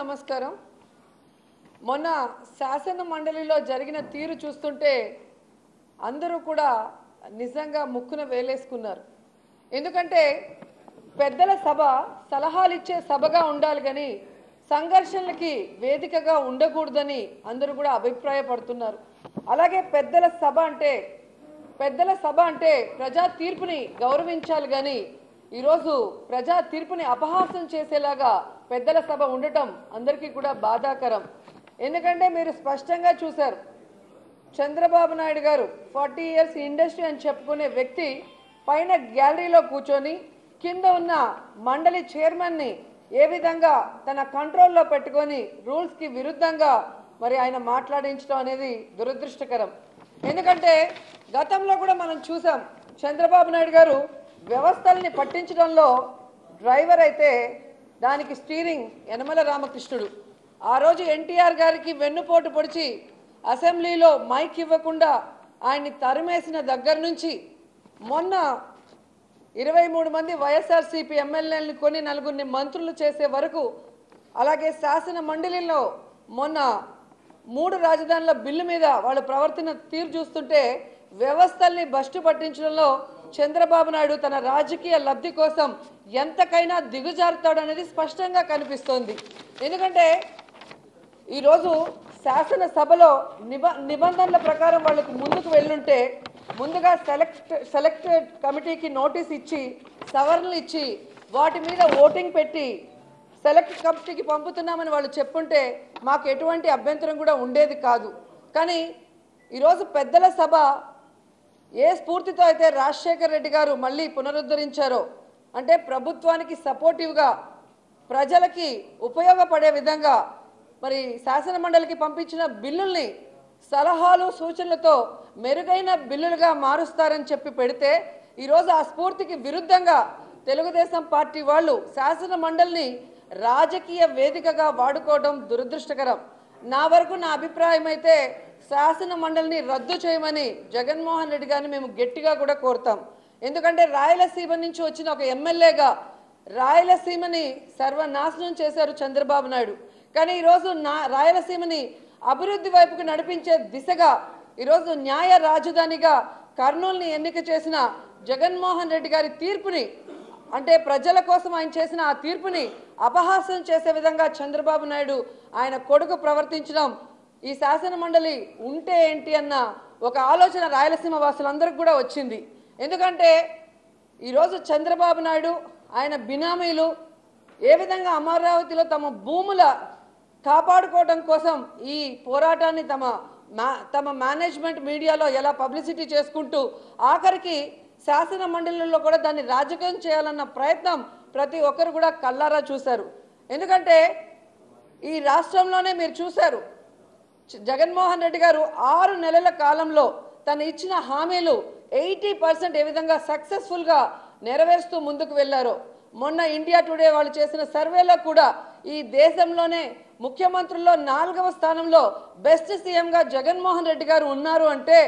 నమస్కారం. మొన్న శాసన మండలిలో జరిగిన తీరు చూస్తుంటే అందరూ కూడా నిజంగా ముక్కున వేలేసుకున్నారు. ఎందుకంటే పెద్దల సభ సలహాలు ఇచ్చే సభగా ఉండాలి కానీ సంఘర్షణలకి వేదికగా ఉండకూడదని అందరూ కూడా అభిప్రాయపడుతున్నారు. అలాగే పెద్దల సభ అంటే పెద్దల సభ అంటే ప్రజా తీర్పుని గౌరవించాలి కానీ ఈరోజు ప్రజా తీర్పుని అపహాసం చేసేలాగా పెద్దల సభ ఉండటం అందరికీ కూడా బాధాకరం. ఎందుకంటే మీరు స్పష్టంగా చూశారు. చంద్రబాబు నాయుడు గారు ఫార్టీ ఇయర్స్ ఇండస్ట్రీ అని చెప్పుకునే వ్యక్తి పైన గ్యాలరీలో కూర్చొని కింద ఉన్న మండలి చైర్మన్ని ఏ విధంగా తన కంట్రోల్లో పెట్టుకొని రూల్స్కి విరుద్ధంగా మరి ఆయన మాట్లాడించడం అనేది దురదృష్టకరం. ఎందుకంటే గతంలో కూడా మనం చూసాం చంద్రబాబు నాయుడు గారు వ్యవస్థల్ని పట్టించడంలో డ్రైవర్ అయితే దానికి స్టీరింగ్ యనమల రామకృష్ణుడు. ఆ రోజు ఎన్టీఆర్ గారికి వెన్నుపోటు పొడిచి అసెంబ్లీలో మైక్ ఇవ్వకుండా ఆయన్ని తరిమేసిన దగ్గర నుంచి మొన్న ఇరవై మూడు మంది వైఎస్ఆర్సీపీ ఎమ్మెల్యేలను కొన్ని నలుగురిని మంత్రులు చేసే వరకు అలాగే శాసన మండలిలో మొన్న మూడు రాజధానుల బిల్లు మీద వాళ్ళ ప్రవర్తన తీరు చూస్తుంటే వ్యవస్థల్ని బస్టు పట్టించడంలో చంద్రబాబు నాయుడు తన రాజకీయ లబ్ధి కోసం ఎంతకైనా దిగుజారుతాడు అనేది స్పష్టంగా కనిపిస్తోంది. ఎందుకంటే ఈరోజు శాసనసభలో నిబ నిబంధనల ప్రకారం వాళ్ళకు ముందుకు వెళ్ళుంటే ముందుగా సెలెక్ట్ సెలెక్టెడ్ కమిటీకి నోటీస్ ఇచ్చి సవరణలు ఇచ్చి వాటి మీద ఓటింగ్ పెట్టి సెలెక్ట్ కమిటీకి పంపుతున్నామని వాళ్ళు చెప్పుంటే మాకు ఎటువంటి అభ్యంతరం కూడా ఉండేది కాదు. కానీ ఈరోజు పెద్దల సభ ఏ స్ఫూర్తితో అయితే రాజశేఖర్ రెడ్డి గారు మళ్ళీ పునరుద్ధరించారో అంటే ప్రభుత్వానికి సపోర్టివ్గా ప్రజలకి ఉపయోగపడే విధంగా మరి శాసన మండలికి పంపించిన బిల్లుల్ని సలహాలు సూచనలతో మెరుగైన బిల్లులుగా మారుస్తారని చెప్పి పెడితే ఈరోజు ఆ స్ఫూర్తికి విరుద్ధంగా తెలుగుదేశం పార్టీ వాళ్ళు శాసన మండలిని రాజకీయ వేదికగా వాడుకోవడం దురదృష్టకరం. నా వరకు నా అభిప్రాయం అయితే శాసన మండలిని రద్దు చేయమని జగన్మోహన్ రెడ్డి గారిని మేము గట్టిగా కూడా కోరుతాం. ఎందుకంటే రాయలసీమ నుంచి వచ్చిన ఒక ఎమ్మెల్యేగా రాయలసీమని సర్వనాశనం చేశారు చంద్రబాబు నాయుడు. కానీ ఈరోజు నా రాయలసీమని అభివృద్ధి వైపుకు నడిపించే దిశగా ఈరోజు న్యాయ రాజధానిగా కర్నూలుని ఎన్నిక చేసిన జగన్మోహన్ రెడ్డి గారి తీర్పుని అంటే ప్రజల కోసం ఆయన చేసిన ఆ తీర్పుని అపహాసం చేసే విధంగా చంద్రబాబు నాయుడు ఆయన కొడుకు ప్రవర్తించడం ఈ శాసన మండలి ఉంటే ఏంటి అన్న ఒక ఆలోచన రాయలసీమ వాసులందరికీ కూడా వచ్చింది. ఎందుకంటే ఈరోజు చంద్రబాబు నాయుడు ఆయన బినామీలు ఏ విధంగా అమరావతిలో తమ భూముల కాపాడుకోవడం కోసం ఈ పోరాటాన్ని తమ తమ మేనేజ్మెంట్ మీడియాలో ఎలా పబ్లిసిటీ చేసుకుంటూ ఆఖరికి శాసన మండలిలో కూడా దాన్ని రాజకీయం చేయాలన్న ప్రయత్నం ప్రతి ఒక్కరు కూడా కల్లారా చూశారు. ఎందుకంటే ఈ రాష్ట్రంలోనే మీరు చూశారు. జగన్మోహన్ రెడ్డి గారు ఆరు నెలల కాలంలో తను ఇచ్చిన హామీలు ఎయిటీ పర్సెంట్ ఏ విధంగా సక్సెస్ఫుల్గా నెరవేరుస్తూ ముందుకు వెళ్ళారో. మొన్న ఇండియా టుడే వాళ్ళు చేసిన సర్వేలో కూడా ఈ దేశంలోనే ముఖ్యమంత్రుల్లో నాలుగవ స్థానంలో బెస్ట్ సీఎంగా జగన్మోహన్ రెడ్డి గారు ఉన్నారు అంటే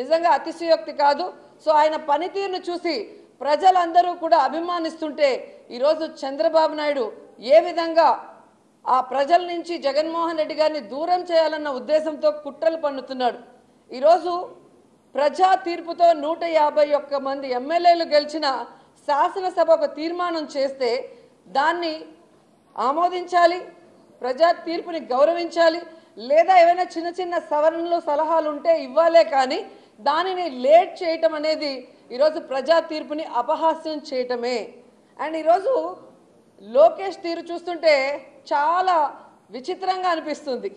నిజంగా అతిశయోక్తి కాదు. సో ఆయన పనితీరును చూసి ప్రజలందరూ కూడా అభిమానిస్తుంటే ఈరోజు చంద్రబాబు నాయుడు ఏ విధంగా ఆ ప్రజల నుంచి జగన్మోహన్ రెడ్డి గారిని దూరం చేయాలన్న ఉద్దేశంతో కుట్రలు పన్నుతున్నాడు. ఈరోజు ప్రజా తీర్పుతో నూట యాభై ఒక్క మంది ఎమ్మెల్యేలు గెలిచిన శాసనసభ ఒక తీర్మానం చేస్తే దాన్ని ఆమోదించాలి ప్రజా తీర్పుని గౌరవించాలి లేదా ఏమైనా చిన్న చిన్న సవరణలు సలహాలు ఉంటే ఇవ్వాలే కానీ దానిని లేట్ చేయటం అనేది ఈరోజు ప్రజా తీర్పుని అపహాస్యం చేయటమే. అండ్ ఈరోజు లోకేష్ తీరు చూస్తుంటే చాలా విచిత్రంగా అనిపిస్తుంది.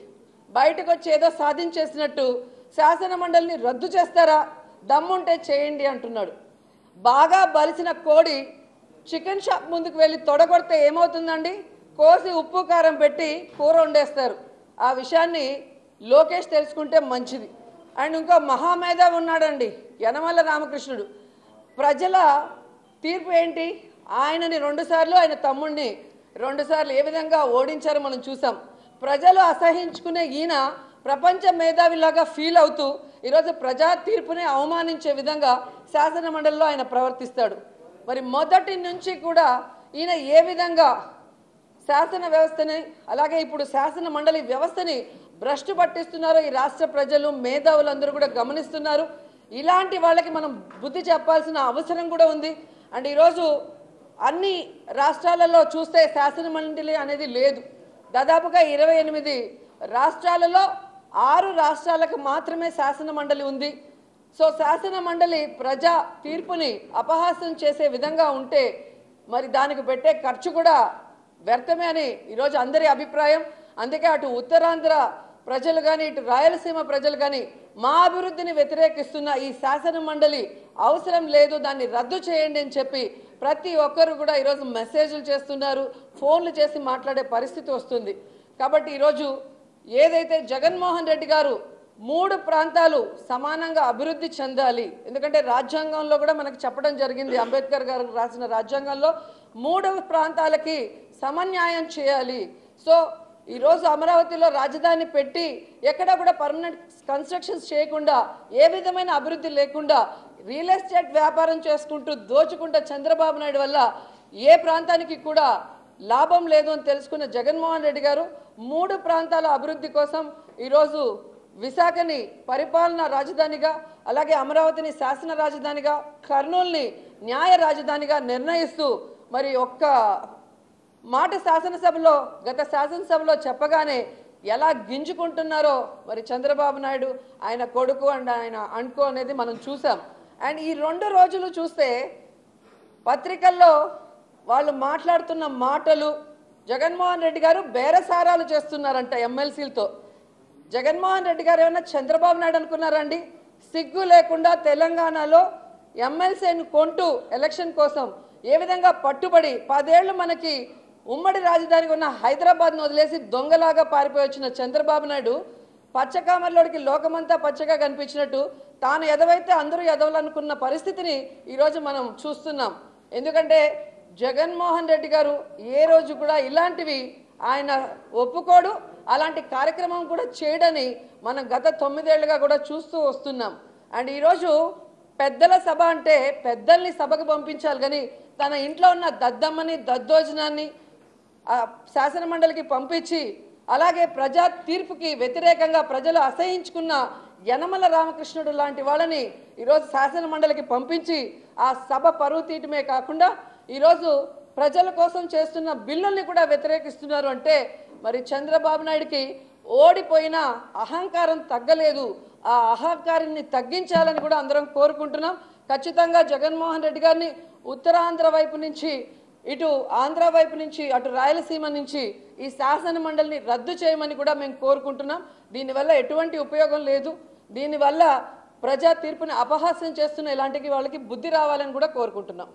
బయటకు వచ్చి ఏదో సాధించేసినట్టు శాసన మండలిని రద్దు చేస్తారా? దమ్ముంటే చేయండి అంటున్నాడు. బాగా బలిసిన కోడి చికెన్ షాప్ ముందుకు వెళ్ళి తొడగొడితే ఏమవుతుందండి? కోసి ఉప్పు కారం పెట్టి కూర వండేస్తారు. ఆ విషయాన్ని లోకేష్ తెలుసుకుంటే మంచిది. అండ్ ఇంకో మహామేధావి ఉన్నాడండి యనమల రామకృష్ణుడు. ప్రజల తీర్పు ఏంటి? ఆయనని రెండుసార్లు ఆయన తమ్ముడిని రెండుసార్లు ఏ విధంగా ఓడించారో మనం చూసాం. ప్రజలు అసహించుకునే ఈయన ప్రపంచ మేధావిలాగా ఫీల్ అవుతూ ఈరోజు ప్రజా తీర్పుని అవమానించే విధంగా శాసన మండలిలో ఆయన ప్రవర్తిస్తాడు. మరి మొదటి నుంచి కూడా ఈయన ఏ విధంగా శాసన వ్యవస్థని అలాగే ఇప్పుడు శాసన మండలి వ్యవస్థని భ్రష్టు పట్టిస్తున్నారో ఈ రాష్ట్ర ప్రజలు మేధావులందరూ కూడా గమనిస్తున్నారు. ఇలాంటి వాళ్ళకి మనం బుద్ధి చెప్పాల్సిన అవసరం కూడా ఉంది. అండ్ ఈరోజు అన్ని రాష్ట్రాలలో చూస్తే శాసన మండలి అనేది లేదు. దాదాపుగా ఇరవై ఎనిమిది రాష్ట్రాలలో ఆరు రాష్ట్రాలకు మాత్రమే శాసన మండలి ఉంది. సో శాసన మండలి ప్రజా తీర్పుని అపహాస్యం చేసే విధంగా ఉంటే మరి దానికి పెట్టే ఖర్చు కూడా వ్యర్థమే అని ఈరోజు అందరి అభిప్రాయం. అందుకే అటు ఉత్తరాంధ్ర ప్రజలు కానీ ఇటు రాయలసీమ ప్రజలు కానీ మా అభివృద్ధిని వ్యతిరేకిస్తున్న ఈ శాసన మండలి అవసరం లేదు దాన్ని రద్దు చేయండి అని చెప్పి ప్రతి ఒక్కరు కూడా ఈరోజు మెసేజ్లు చేస్తున్నారు ఫోన్లు చేసి మాట్లాడే పరిస్థితి వస్తుంది. కాబట్టి ఈరోజు ఏదైతే జగన్మోహన్ రెడ్డి గారు మూడు ప్రాంతాలు సమానంగా అభివృద్ధి చెందాలి ఎందుకంటే రాజ్యాంగంలో కూడా మనకు చెప్పడం జరిగింది అంబేద్కర్ గారు రాసిన రాజ్యాంగంలో మూడు ప్రాంతాలకి సమన్యాయం చేయాలి. సో ఈరోజు అమరావతిలో రాజధాని పెట్టి ఎక్కడ కూడా పర్మనెంట్ కన్స్ట్రక్షన్స్ చేయకుండా ఏ విధమైన అభివృద్ధి లేకుండా రియల్ ఎస్టేట్ వ్యాపారం చేసుకుంటూ దోచుకుంటే చంద్రబాబు నాయుడు వల్ల ఏ ప్రాంతానికి కూడా లాభం లేదు అని తెలుసుకున్న జగన్మోహన్ రెడ్డి గారు మూడు ప్రాంతాల అభివృద్ధి కోసం ఈరోజు విశాఖని పరిపాలన రాజధానిగా అలాగే అమరావతిని శాసన రాజధానిగా కర్నూలుని న్యాయ రాజధానిగా నిర్ణయిస్తూ మరి ఒక్క మాట శాసనసభలో గత శాసనసభలో చెప్పగానే ఎలా గింజుకుంటున్నారో మరి చంద్రబాబు నాయుడు ఆయన కొడుకు అండ్ ఆయన అనుకో అనేది మనం చూసాం. అండ్ ఈ రెండు రోజులు చూస్తే పత్రికల్లో వాళ్ళు మాట్లాడుతున్న మాటలు జగన్మోహన్ రెడ్డి గారు బేరసారాలు చేస్తున్నారంట ఎమ్మెల్సీలతో. జగన్మోహన్ రెడ్డి గారు ఏమన్నా చంద్రబాబు నాయుడు అనుకున్నారండి? సిగ్గు లేకుండా తెలంగాణలో ఎమ్మెల్సీని కొంటూ ఎలక్షన్ కోసం ఏ విధంగా పట్టుబడి పదేళ్ళు మనకి ఉమ్మడి రాజధానికి ఉన్న హైదరాబాద్ను వదిలేసి దొంగలాగా పారిపోయి వచ్చిన చంద్రబాబు నాయుడు పచ్చకామర్లోడికి లోకమంతా పచ్చగా కనిపించినట్టు తాను ఎదవైతే అందరూ ఎదవలనుకున్న పరిస్థితిని ఈరోజు మనం చూస్తున్నాం. ఎందుకంటే జగన్మోహన్ రెడ్డి గారు ఏ రోజు కూడా ఇలాంటివి ఆయన ఒప్పుకోడు అలాంటి కార్యక్రమం కూడా చేయడని మనం గత తొమ్మిదేళ్ళుగా కూడా చూస్తూ వస్తున్నాం. అండ్ ఈరోజు పెద్దల సభ అంటే పెద్దల్ని సభకు పంపించాలి కానీ తన ఇంట్లో ఉన్న దద్దమ్మని దద్దోజనాన్ని శాసనమండలికి శాసన మండలికి పంపించి అలాగే ప్రజా తీర్పుకి వ్యతిరేకంగా ప్రజలు అసహించుకున్న యనమల రామకృష్ణుడు లాంటి వాళ్ళని ఈరోజు శాసన మండలికి పంపించి ఆ సభ పరువు తీయటమే కాకుండా ఈరోజు ప్రజల కోసం చేస్తున్న బిల్లుల్ని కూడా వ్యతిరేకిస్తున్నారు అంటే మరి చంద్రబాబు నాయుడికి ఓడిపోయిన అహంకారం తగ్గలేదు. ఆ అహంకారాన్ని తగ్గించాలని కూడా అందరం కోరుకుంటున్నాం. ఖచ్చితంగా జగన్మోహన్ రెడ్డి గారిని ఉత్తరాంధ్ర వైపు నుంచి ఇటు ఆంధ్ర వైపు నుంచి అటు రాయలసీమ నుంచి ఈ శాసన మండలిని రద్దు చేయమని కూడా మేము కోరుకుంటున్నాం. దీనివల్ల ఎటువంటి ఉపయోగం లేదు. దీనివల్ల ప్రజా తీర్పుని అపహాస్యం చేస్తున్న ఇలాంటి వాళ్ళకి బుద్ధి రావాలని కూడా కోరుకుంటున్నాం.